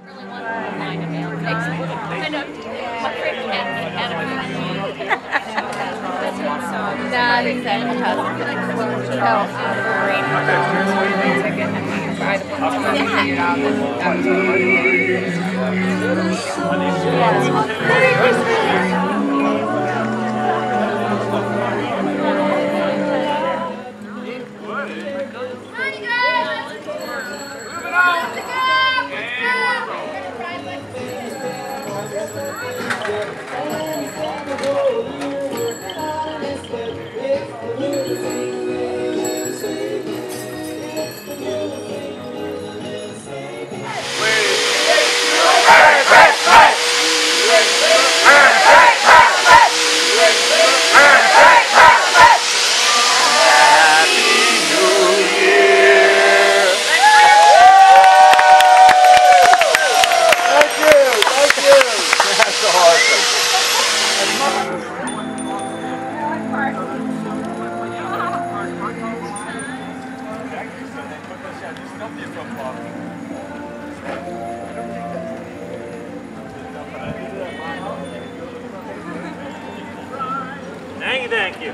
really want to find a male. Kind copy from Bob. Thank you, thank you.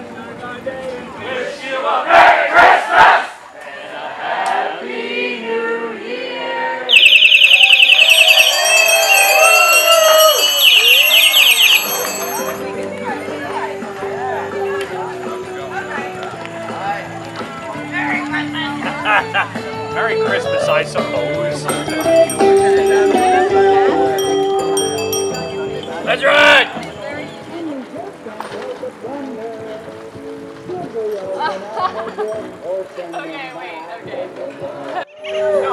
Wish you a Merry Christmas! And a Happy New Year! Merry Christmas! Merry Christmas, I suppose. That's right! okay, wait, okay.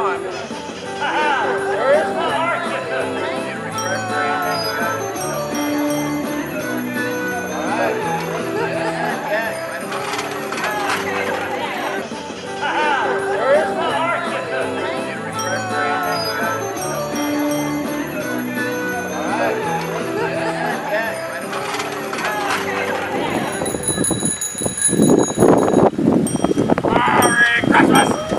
ます。